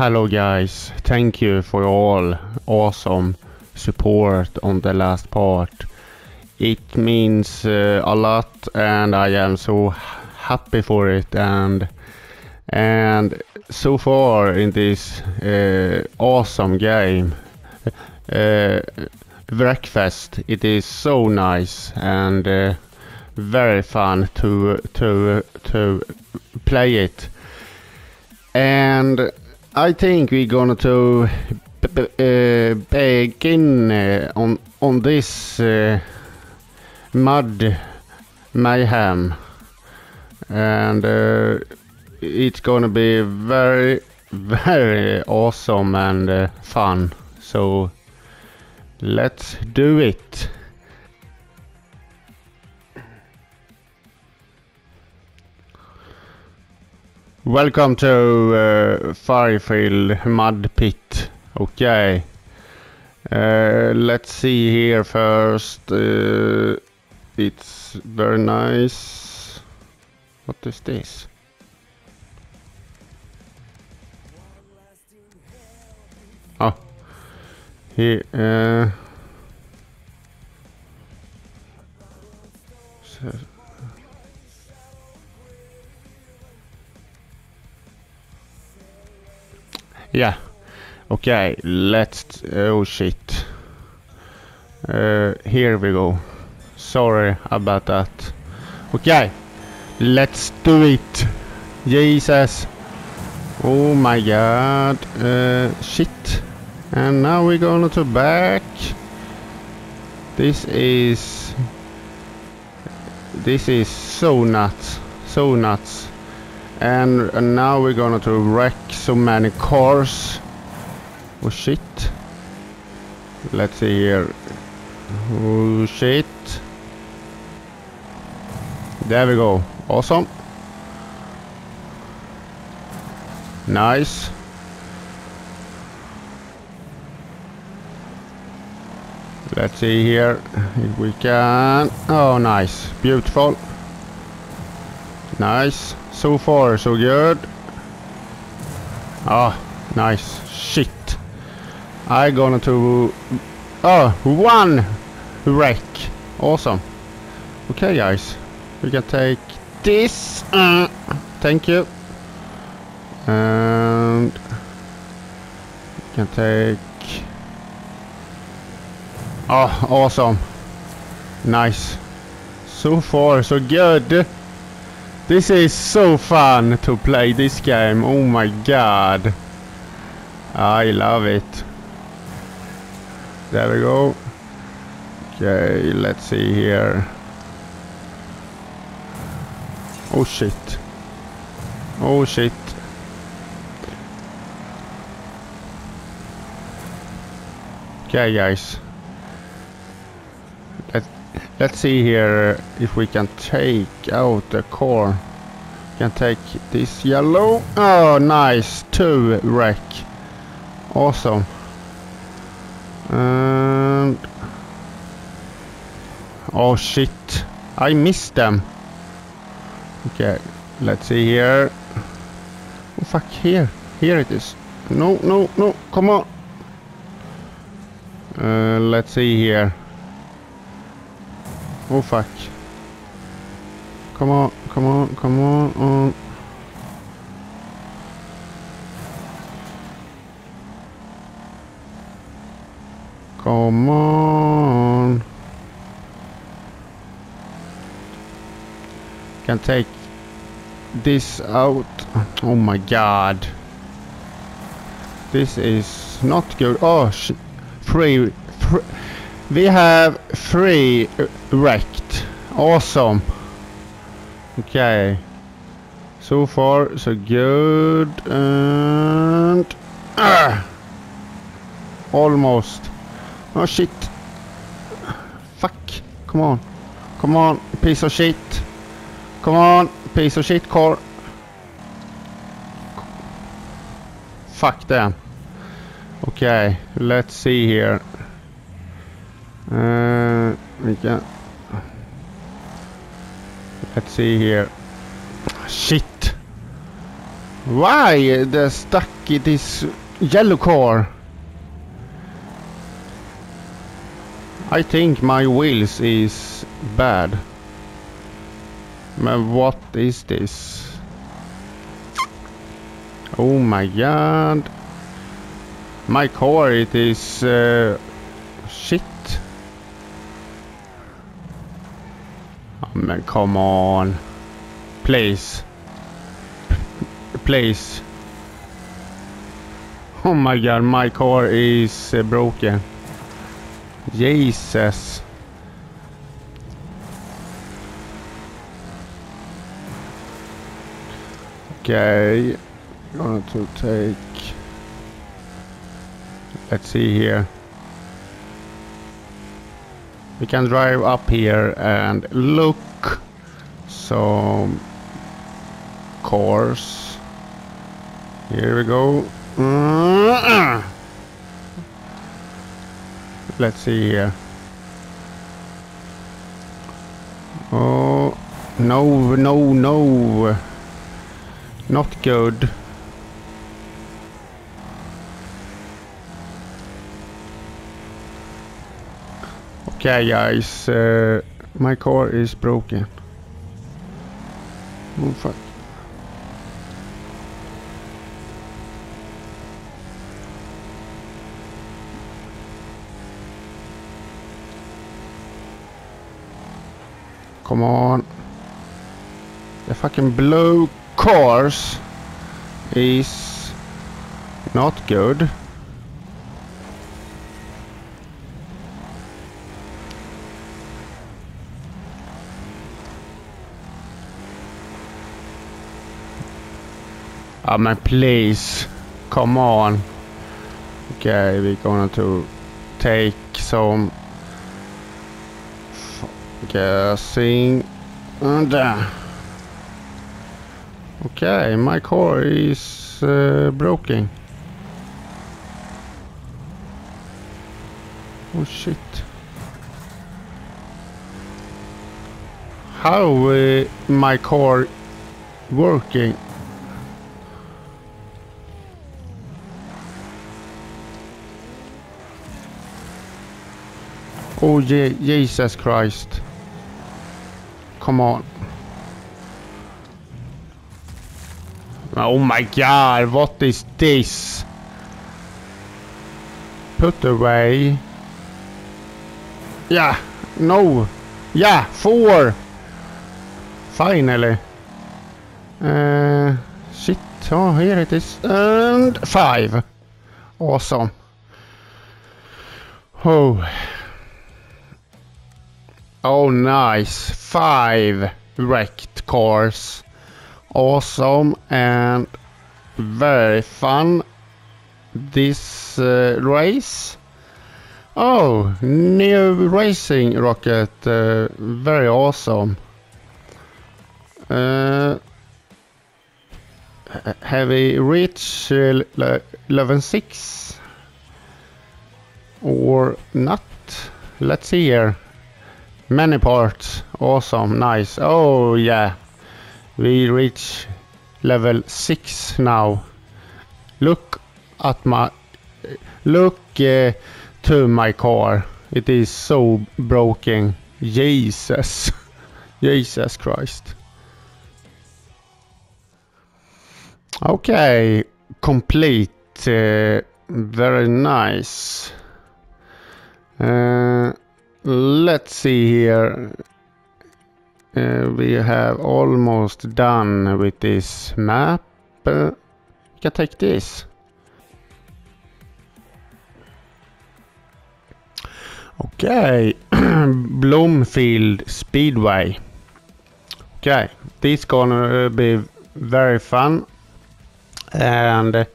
Hello guys, thank you for all awesome support on the last part. It means uh, a lot and I am so happy for it and and so far in this uh, awesome game uh, it is so nice and uh, very fun to to to play it and I think we're gonna to uh, begin uh, on on this uh, mud mayhem, and uh, it's gonna be very very awesome and uh, fun. So let's do it. Welcome to uh, Fairfield Mud Pit. Okay. Uh, let's see here first. Uh, it's very nice. What is this? Oh. Here. Yeah. Okay, let's... Oh shit. Uh, here we go. Sorry about that. Okay. Let's do it. Jesus. Oh my god. Uh, shit. And now we're going to back. This is... This is so nuts. So nuts. And, and now we're gonna to wreck so many cars. Oh shit. Let's see here. Oh shit. There we go. Awesome. Nice. Let's see here if we can. Oh, nice. Beautiful. Nice. So far, so good. Ah, oh, nice. Shit. I gonna to... Oh, one wreck. Awesome. Okay, guys. We can take this. Uh, thank you. And... We can take... Oh, awesome. Nice. So far, so good. This is so fun to play this game. Oh my god. I love it. There we go. Okay, let's see here. Oh shit. Oh shit. Okay guys. Let, let's see here if we can take out the core. Can take this yellow. Oh nice. Two wreck. Awesome. And oh shit. I missed them. Okay, let's see here. Oh fuck here. Here it is. No, no, no. Come on. Uh, let's see here. Oh fuck. Come on, come on, come on, on. Come on. Can take this out. Oh my god. This is not good. Oh, free, free. We have three wrecked. Awesome. Okay. So far, so good. And... Ah! Almost. Oh shit. Fuck. Come on. Come on, piece of shit. Come on, piece of shit car. Fuck them. Okay, let's see here. Uh, we can... Let's see here. Shit! Why the stuck in this yellow car? I think my wheels is bad. But what is this? Oh my god. My car it is uh, shit. Oh man, come on. Please. Please. Oh my god, my car is uh, broken. Jesus. Okay, going to take. Let's see here. We can drive up here and look some cars. Here we go. Let's see here. Oh, no, no, no. Not good. Okay guys, uh, my car is broken. Oh fuck. Come on. The fucking blue cars is not good. Ah, men please. Come on. Okay, we're going to take some gassing and uh, okay my car is uh, broken oh shit how uh, my car working oh Je Jesus Christ come on. Oh my god, what is this? Put away. Yeah, no. Yeah, four. Finally. Uh, shit, oh here it is. And five. Awesome. Oh. Oh nice, five wrecked cars. Awesome and very fun this uh, race. Oh, new racing rocket, uh, very awesome. Uh, we reached uh, level 6? Or not? Let's see here. Many parts. Awesome. Nice. Oh, yeah. We reach level 6 now. Look at my... Look uh, to my car. It is so broken. Jesus. Jesus Christ. Okay. Complete. Uh, very nice. Uh, let's see here. Uh, we have almost done with this map. Uh, we can take this. Okay, Bloomfield Speedway. Okay, this gonna be very fun, and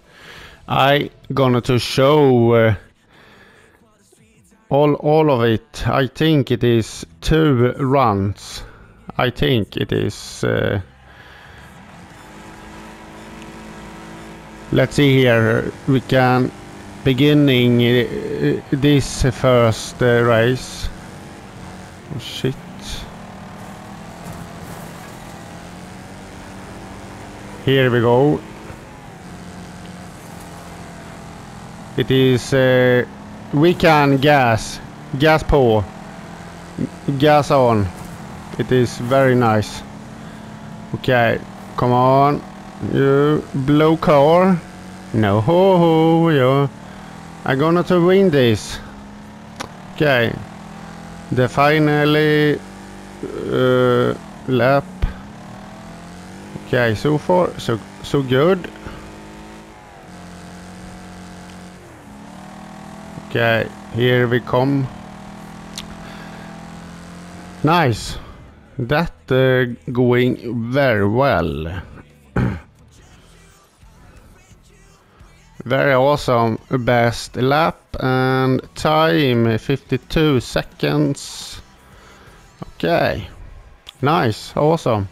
I gonna to show uh, all all of it. I think it is two runs. I think it is uh, let's see here. We can beginning uh, this first uh, race. Oh shit. Here we go. It is uh, we can gas, gas på, gas on. It is very nice. Okay, come on, you blow car. No, ho ho, you. I'm gonna to win this. Okay, the finally uh, lap. Okay, so far so so good. Okay, here we come. Nice. That uh, going very well. very awesome. Best lap and time 52 seconds. Okay. Nice. Awesome.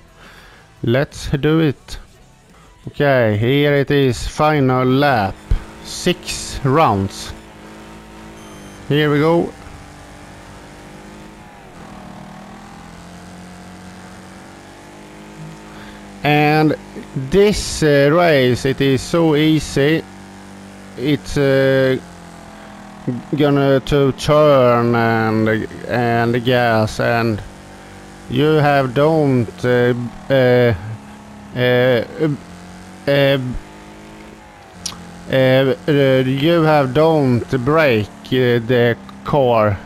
Let's do it. Okay, here it is. Final lap. Six rounds. Here we go. And this uh, race, it is so easy. It's uh, gonna to turn and and gas and you have don't uh, uh, uh, uh, Eh, eh, you have don't brake uh, the car.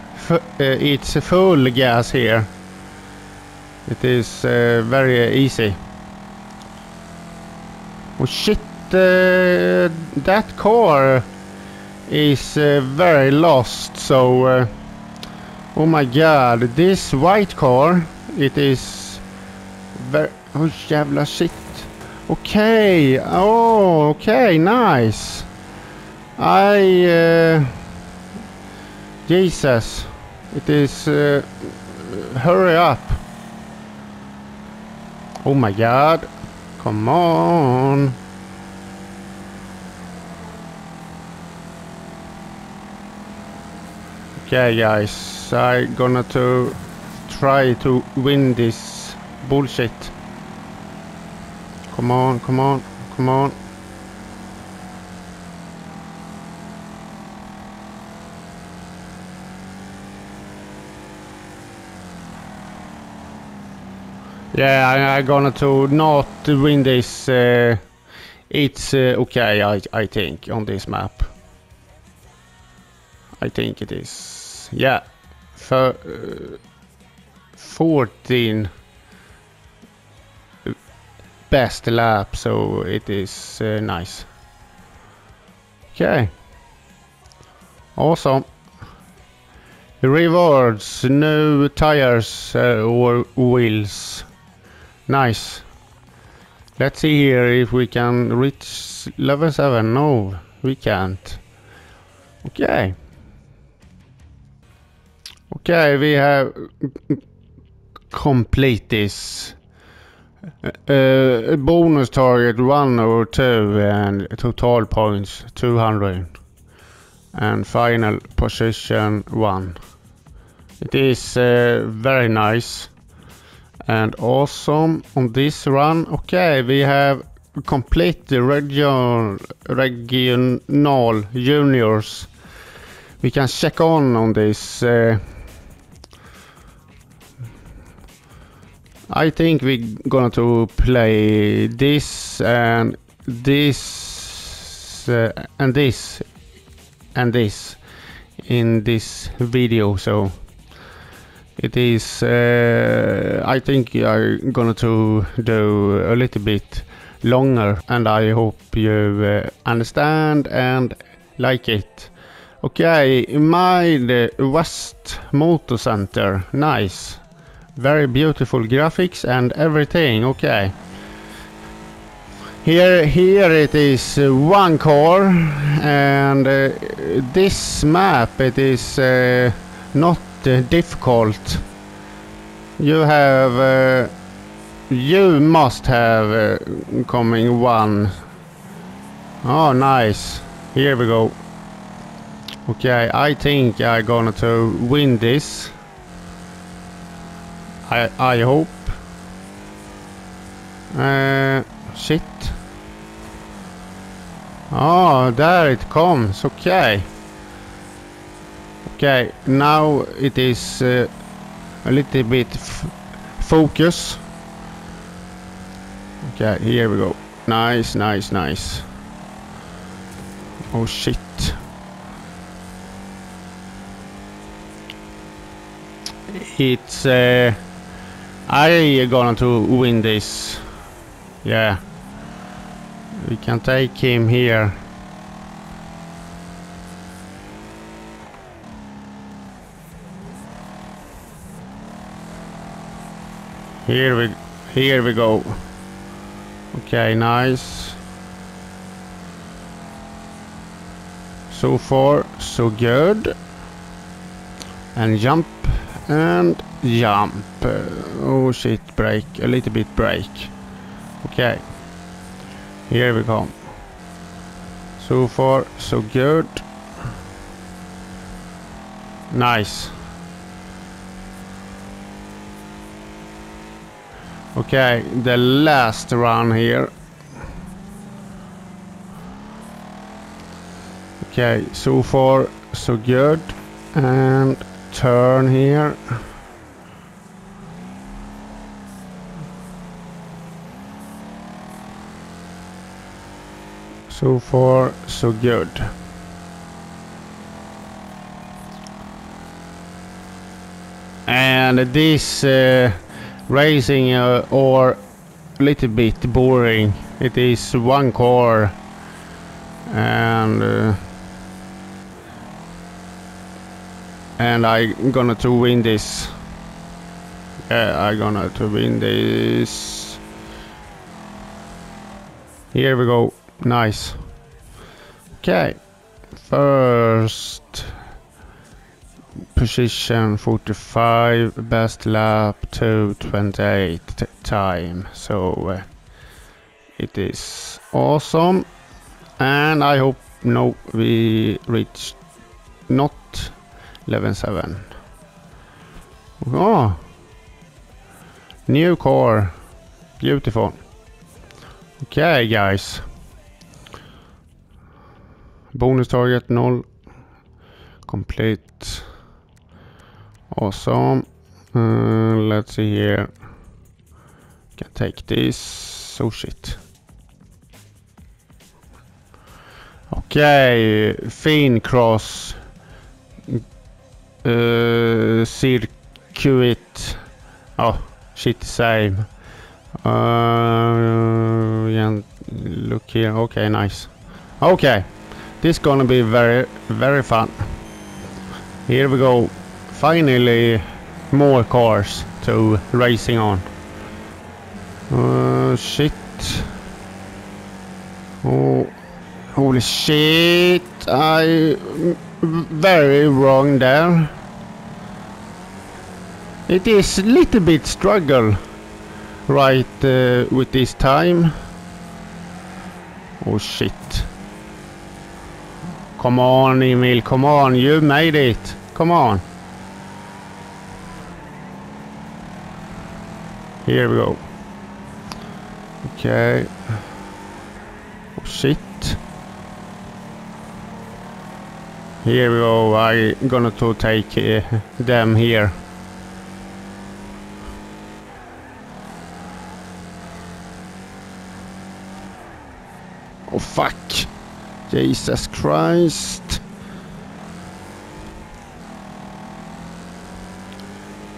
Eh, it's full gas here. It is very easy. Oh shit! That car is very lost. So, oh my god, this white car, it is very. Oh jävla shit. Okay. Oh, okay. Nice. I. Uh, Jesus. It is. Uh, hurry up. Oh my god. Come on. Okay guys, I gonna to try to win this bullshit. Come on, come on, come on. Yeah, I, I gonna to not win this. Uh, it's uh, okay, I I think, on this map. I think it is. Yeah, for uh, 14 best lap, so it is uh, nice. Okay, awesome. Rewards, new tires uh, or wheels. Nice. Let's see here if we can reach level 7. No, we can't. Okay. Okay, we have complete this. Uh, bonus target 1 or 2 and total points 200 and final position 1. It is uh, very nice and awesome on this run. Okay, we have complete the region, regional juniors. We can check on on this. Uh, I think we're gonna to play this and this uh, and this and this in this video. So it is uh, I think I'm gonna to do a little bit longer and I hope you uh, understand and like it. Okay my West Motor Center. Nice very beautiful graphics and everything. Okay. Here, here it is uh, one car, and uh, this map it is uh, not uh, difficult. You have, uh, you must have uh, coming one. Oh, nice. Here we go. Okay, I think I'm gonna to win this. I, I hope. Uh, shit. Oh, there it comes. Okay. Okay, now it is uh, a little bit focus. Okay, here we go. Nice, nice, nice. Oh shit. It's uh, I gonna to win this. Yeah. We can take him here. Here we here we go. Okay, nice. So far, so good. And jump and jump. Oh shit, break. A little bit break. Okay. Here we come. So far, so good. Nice. Okay, the last run here. Okay, so far so good. And turn here. So far so good. And this uh, racing uh, or little bit boring. It is one car and uh, and I gonna to win this. Yeah, I gonna to win this. Here we go. Nice. Okay. First position 45 best lap 228 time. So uh, it is awesome. And I hope no we reach not 11.7 oh. New car. Beautiful. Okay guys bonus target 0 complete Awesome. Uh, let's see here. Can take this. Oh shit. Okay, Finncross. Uh, circuit. Oh, shit, same. Uh, yeah, look here. Okay, nice. Okay, this gonna be very, very fun. Here we go finally more cars to racing on. Uh, shit. Oh, holy shit. I very wrong there. It is a little bit struggle right uh, with this time. Oh shit. Come on Emil, come on, you made it. Come on. Here we go. Okay. Oh shit. Here we go. I'm gonna to take uh, them here. Oh fuck. Jesus Christ.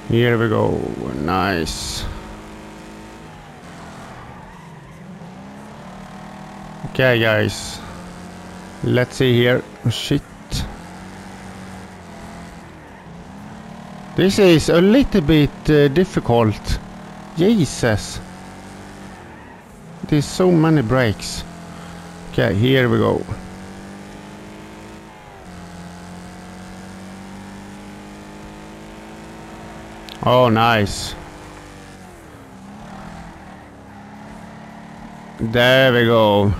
Here we go. Nice. Okay, guys. Let's see here. Oh, shit. This is a little bit uh, difficult. Jesus. There's so many breaks. Okay, here we go. Oh, nice. There we go.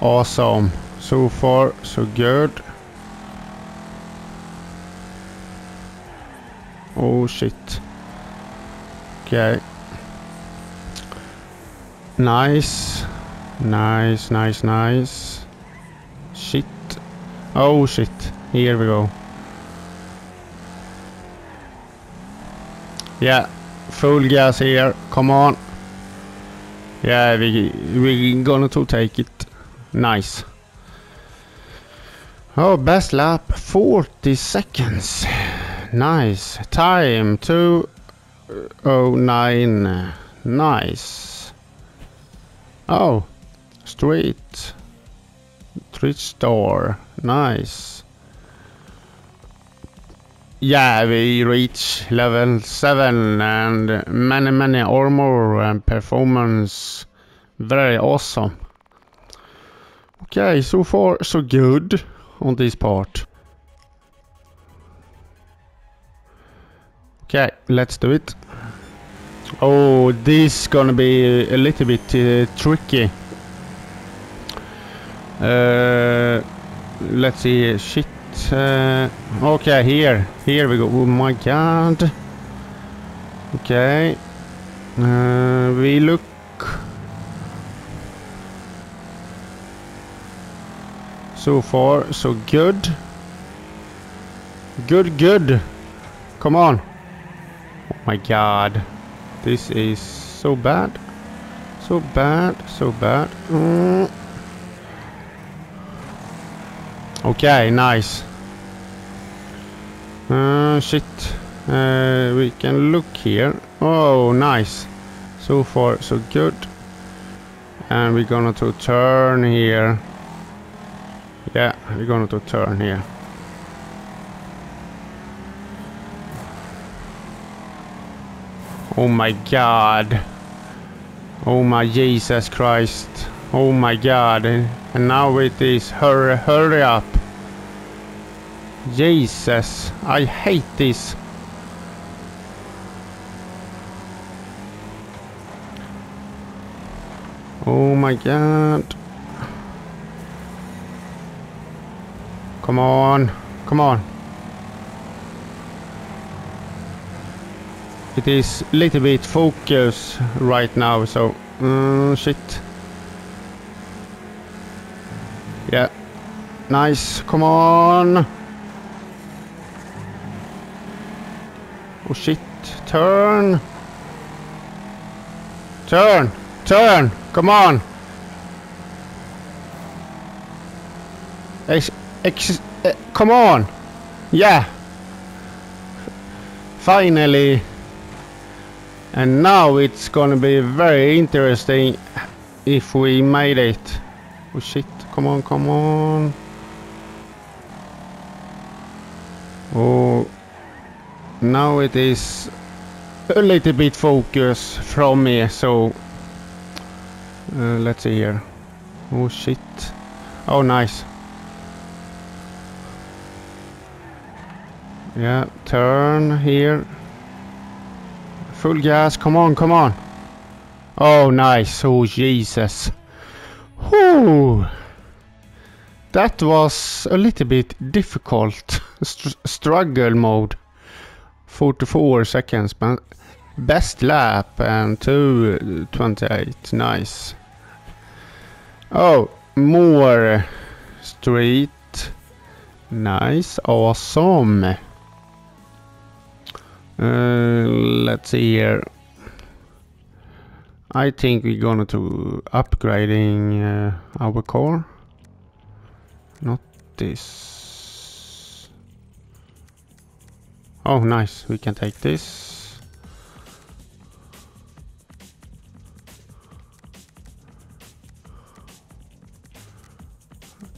Awesome. So far, so good. Oh shit. Okay. Nice. Nice, nice, nice. Shit. Oh shit. Here we go. Yeah, full gas here. Come on. Yeah, we we gonna to take it. Nice. Oh, best lap 40 seconds. Nice. Time 209. Uh, nice. Oh, street. Street store. Nice. Yeah, we reach level 7 and many many armor and performance. Very awesome. Okay, so far so good on this part. Okay, let's do it. Oh, this gonna be a little bit uh, tricky. Uh, let's see, shit. Uh, okay, here, here we go. Oh my god. Okay. Uh, we look. So far, so good. Good, good. Come on. Oh my god. This is so bad. So bad, so bad. Mm. Okay, nice. Uh, shit. Uh, we can look here. Oh, nice. So far, so good. And we're gonna to turn here. Yeah, we're gonna to turn here. Oh my god. Oh my Jesus Christ. Oh my god. And now it is hurry, hurry up. Jesus, I hate this. Oh my god. Come on, come on. It is little bit focus right now, so uh, shit. Yeah, nice. Come on. Oh shit! Turn. Turn. Turn. Come on. Ex ex uh, come on. Yeah. Finally. And now it's gonna be very interesting if we made it. Oh shit, come on, come on. Oh, now it is a little bit focus from me, so uh, let's see here. Oh shit. Oh nice. Yeah, turn here. Full gas, come on, come on. Oh, nice. Oh, Jesus. Whew. That was a little bit difficult. Str struggle mode. 44 seconds, but best lap and 228. Nice. Oh, more street. Nice. Awesome. Uh, let's see here. I think we're gonna to upgrading uh, our car. Not this. Oh, nice. We can take this.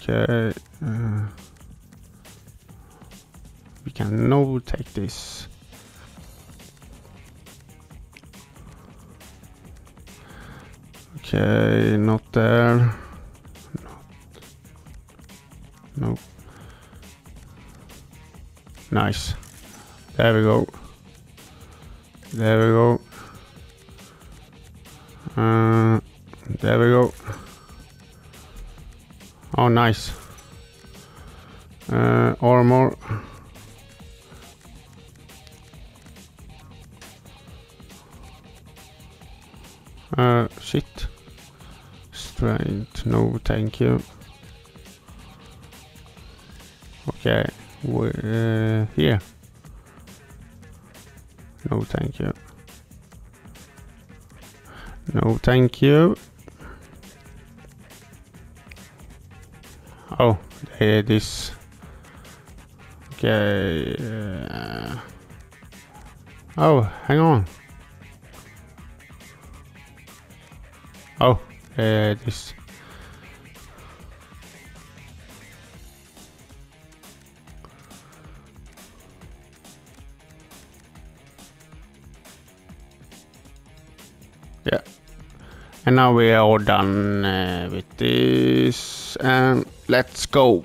Okay. Uh, we can no take this. Okay, not there. Nope. Nice. There we go. There we go. Uh, there we go. Oh, nice. Uh, more. Uh, shit. Restraint. No, thank you. Okay. we uh, here. Thank you. Oh, this. Okay. Uh, oh, hang on. Oh, this. Yeah. And now we are all done uh, with this. And let's go.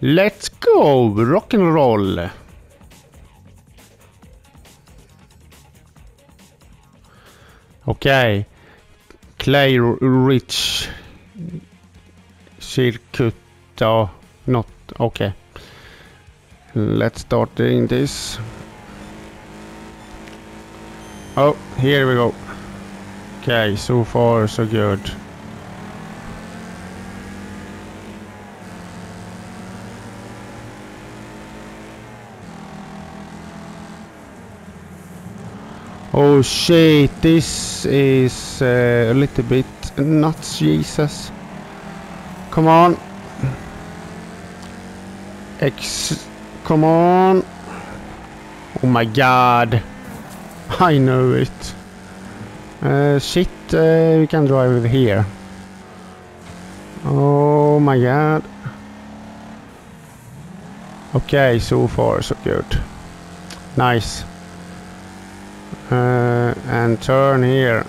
Let's go! Rock and roll! Okay. Clay rich circuit. Oh, not okay. Let's start doing this. Oh, here we go. Okay, so far so good. Oh shit, this is uh, a little bit nuts, Jesus. Come on. X, come on. Oh my god. I know it. Uh, shit, uh, we can drive over here. Oh my god. Okay, so far so good. Nice. Uh, and turn here.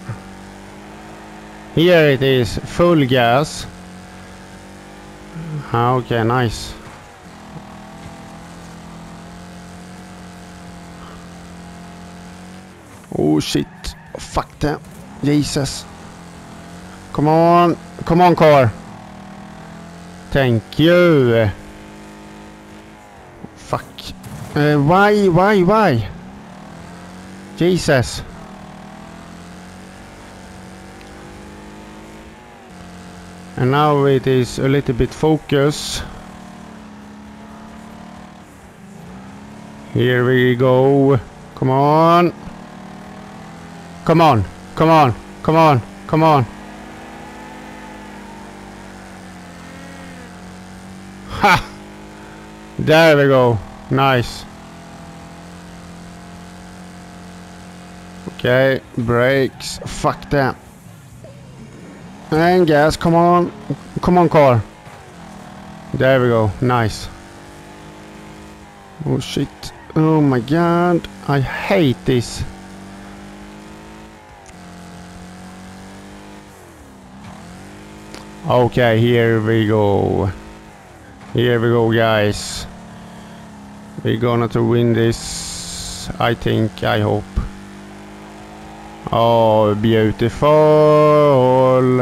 Here it is, full gas. Okay, nice. Oh shit. Fuck them. Jesus. Come on. Come on car. Thank you. Fuck. Uh, why, why, why? Jesus. And now it is a little bit focus. Here we go. Come on. Come on. Come on. Come on. Come on. Ha! There we go. Nice. Okay, brakes. Fuck that. And gas, come on. Come on, car. There we go. Nice. Oh shit. Oh my god. I hate this. Okay, here we go. Here we go, guys. We're gonna to win this. I think, I hope. Oh, beautiful.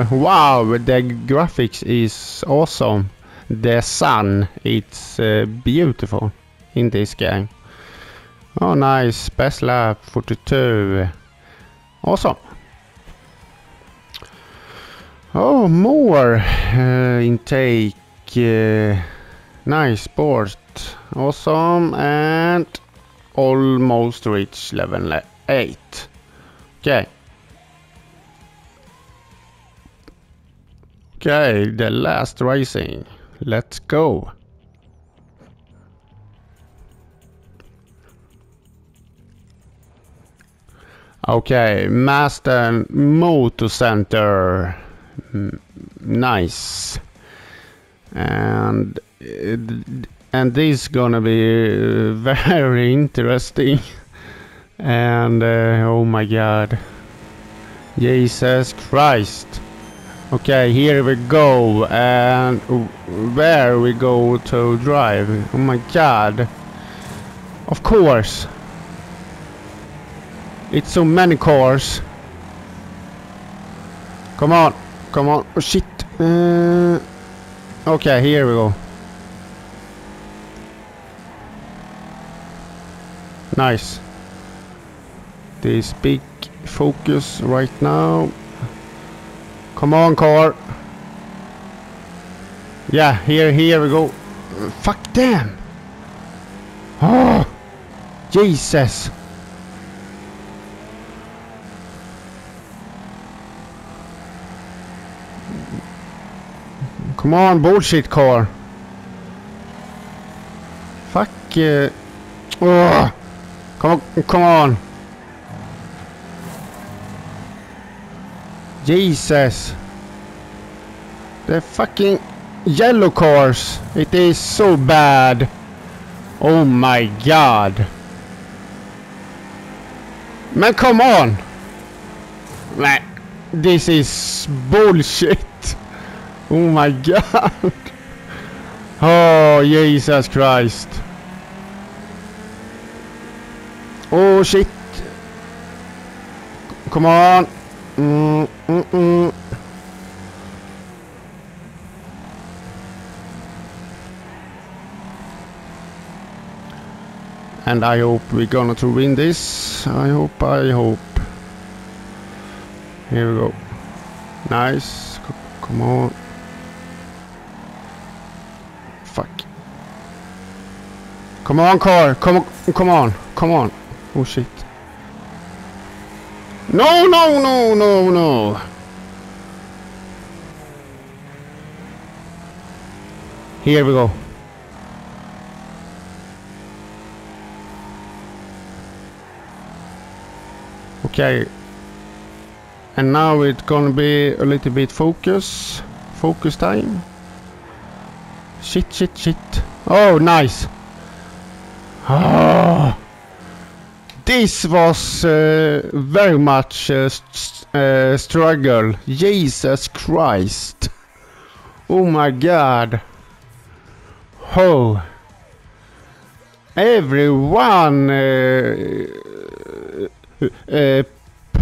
Wow, the graphics is awesome. The sun, it's uh, beautiful in this game. Oh, nice. Best lap 42. Awesome. Oh, more uh, intake. Uh, nice sport. Awesome. And almost reach level 8. Okay. Okay, the last racing. Let's go. Okay, Master Motor Center. Nice. And and this gonna be very interesting. and uh, oh my god. Jesus Christ. Okay, here we go. And where we go to drive. Oh my god. Of course. It's so many cars. Come on. Come on. Oh shit. Uh, okay, here we go. Nice. This big focus right now. Come on, car. Yeah, here, here we go. Fuck them. Oh, Jesus. Come on, bullshit car. Fuck. Eh, you. oh, come on, come on. Jesus. The fucking yellow cars. It is so bad. Oh my god. Man, come on. Man, this is bullshit. Oh my god. Oh, Jesus Christ. Oh shit. Come on. Mm, mm, mm. And I hope we're gonna to win this. I hope, I hope. Here we go. Nice. C come on. Fuck. Come on, car. Come on. Come on. Come on. Oh shit. No, no, no, no, no. Here we go. Okay. And now it's gonna be a little bit focus. Focus time. Shit, shit, shit. Oh, nice. Ah. This was uh, very much uh, st uh, struggle. Jesus Christ. Oh my god. Oh. Everyone uh, uh,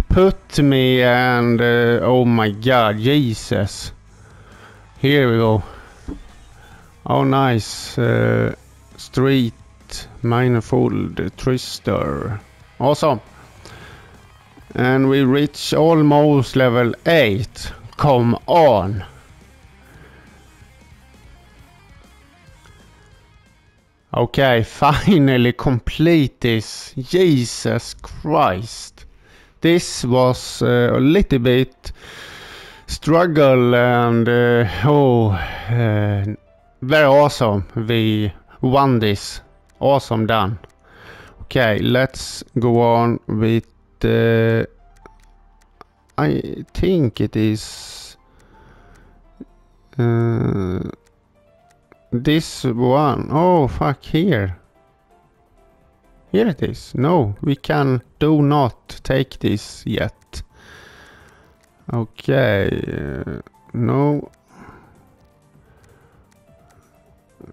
put me and uh, oh my god, Jesus. Here we go. Oh nice. Uh, street manifold twister. Awesome. And we reach almost level 8. Come on. Okay, finally complete this. Jesus Christ. This was uh, a little bit struggle and uh, oh, uh, very awesome. We won this. Awesome done. Okay, let's go on with uh, I think it is uh, this one. Oh, fuck, here. Here it is. No, we can do not take this yet. Okay, uh, no.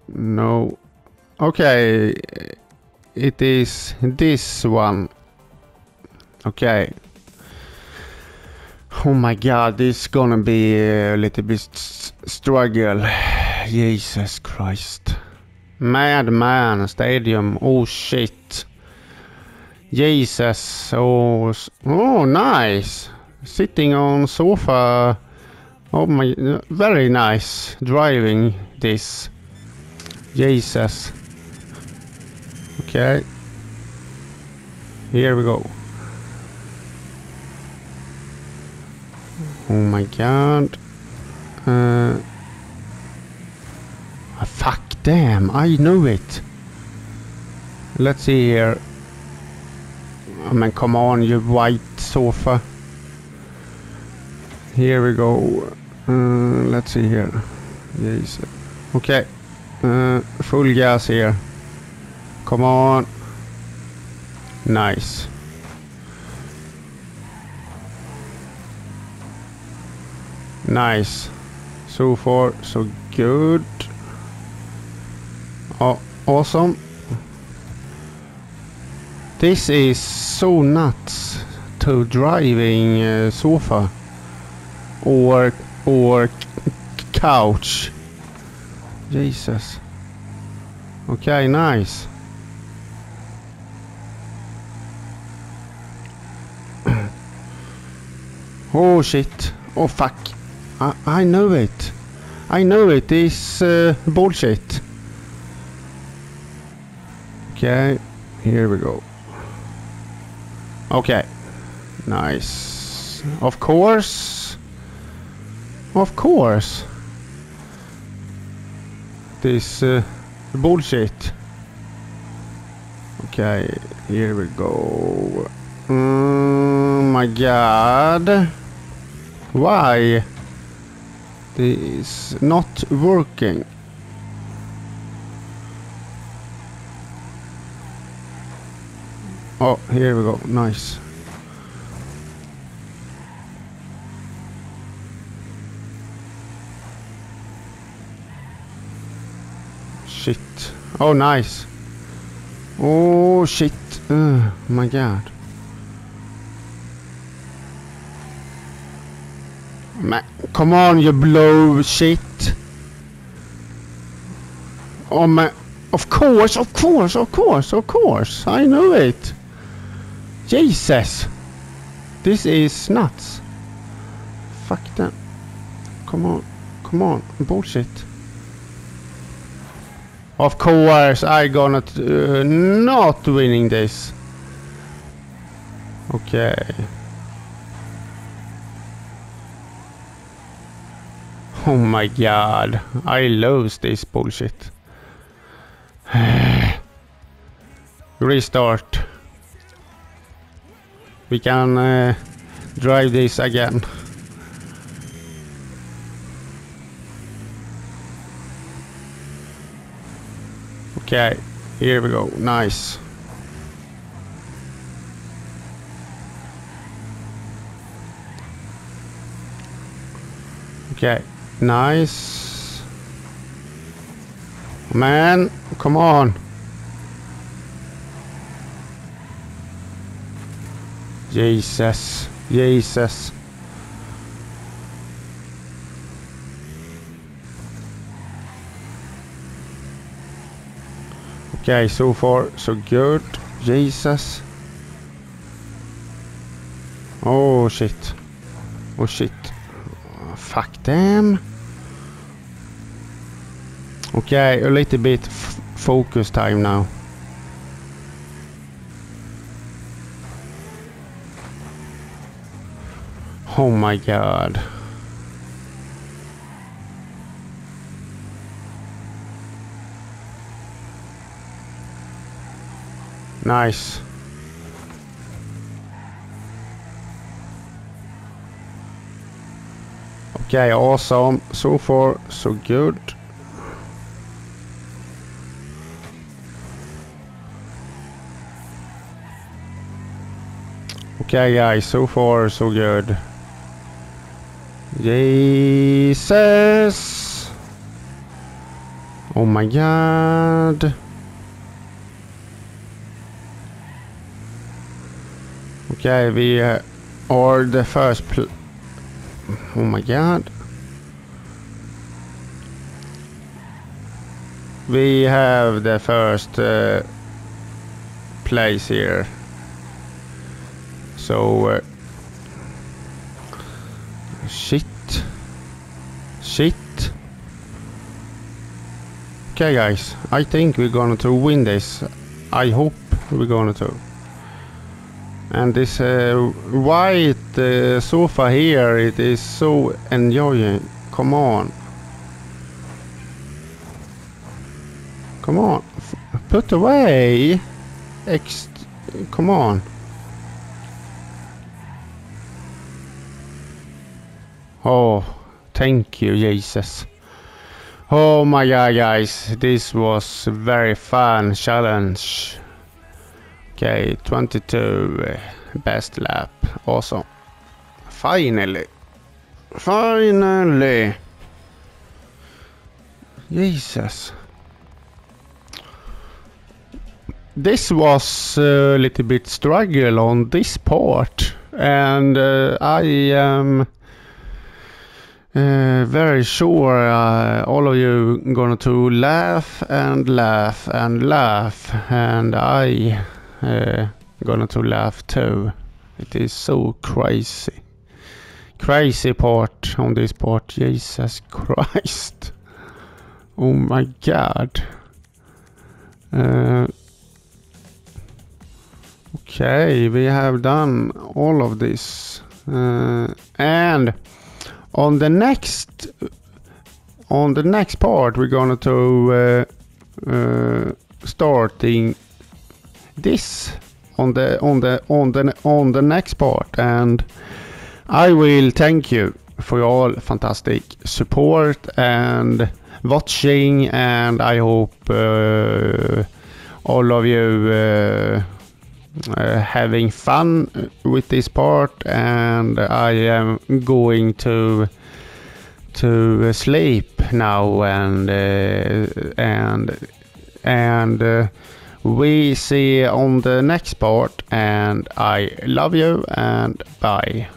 No. Okay, it is this one. Okay. Oh my god, this is gonna be a little bit struggle. Jesus Christ. Madman Stadium. Oh shit. Jesus. Oh, oh nice. Sitting on sofa. Oh my, very nice driving this. Jesus. Okay. Here we go. Oh my god. Uh, ah, fuck damn, I knew it. Let's see here. I mean, come on, you white sofa. Here we go. Uh, let's see here. Yes. Okay. Uh, full gas here. Come on. Nice. Nice. So far, so good. Oh, awesome. This is so nuts to driving uh, sofa or or couch. Jesus. Okay, nice. Oh shit. Oh fuck. I, I know it. I know it is uh, bullshit. Okay, here we go. Okay, nice. Of course. Of course. This uh, bullshit. Okay, here we go. Oh my god. Why? This is not working. Oh, here we go. Nice. Shit. Oh, nice. Oh, shit. Oh, my god. Come on, you blow shit. Oh, man. Of course, of course, of course, of course. I know it. Jesus. This is nuts. Fuck that. Come on. Come on. Bullshit. Of course, I gonna uh, not winning this. Okay. Oh my god, I lose this bullshit. Restart. We can uh, drive this again. Okay, here we go. Nice. Okay, nice. Man, come on. Jesus, Jesus. Okay, so far so good. Jesus. Oh shit. Oh shit. Fuck them. Okay, a little bit focus time now. Oh my god. Nice. Okay, awesome. So far, so good. Okay, guys, so far, so good. Jesus! Oh my god. Okay, we uh, are the first Oh my god. We have the first uh, place here. So... Uh, shit. Shit. Okay guys, I think we're gonna to win this. I hope we're gonna to. And this uh, white uh, sofa here, it is so enjoying. Come on. Come on. Put away. Ex come on. Oh, thank you, Jesus. Oh my god, guys. This was a very fun challenge. Okay, 22 best lap. Awesome. Finally. Finally. Jesus. This was a little bit struggle on this part and uh, I am uh, very sure uh, all of you gonna to laugh and laugh and laugh and I uh, gonna to laugh too. It is so crazy. crazy part on this part. Jesus Christ. Oh my god. Uh, okay, we have done all of this. Uh, and on the next on the next part we're gonna to uh, starting this on the on the on the on the next part. And I will thank you for all fantastic support and watching. And I hope uh, all of you uh, uh, having fun with this part. And I am going to to sleep now. And uh, and and uh, we see you on the next part and I love you and bye